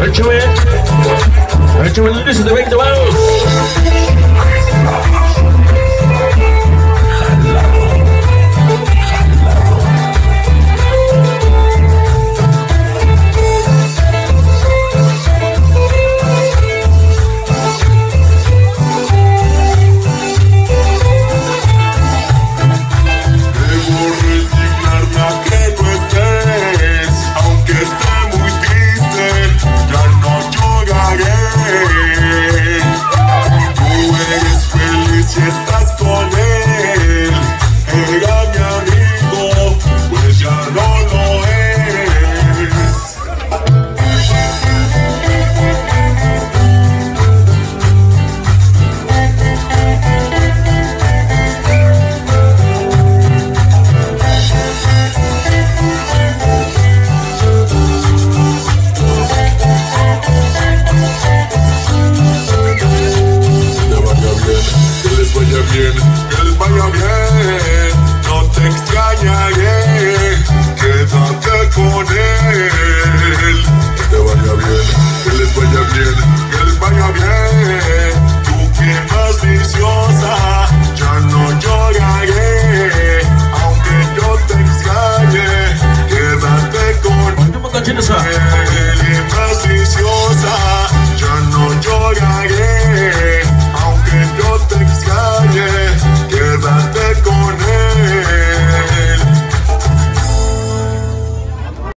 Hurt you eh? it? Hurt you it? Listen the ring the world. dele.